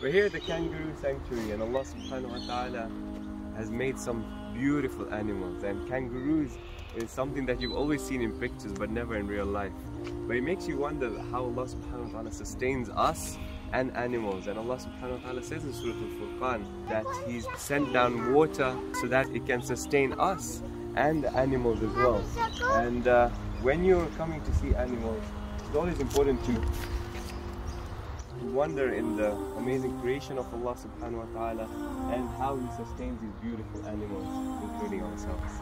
We're here at the kangaroo sanctuary and Allah subhanahu wa ta'ala has made some beautiful animals and kangaroos is something that you've always seen in pictures but never in real life. But it makes you wonder how Allah subhanahu wa ta'ala sustains us and animals and Allah subhanahu wa ta'ala says in Surah Al-Furqan that He's sent down water so that it can sustain us and the animals as well. And uh, when you're coming to see animals, it's always important to wonder in the amazing creation of Allah subhanahu wa ta'ala and how He sustains these beautiful animals, including ourselves.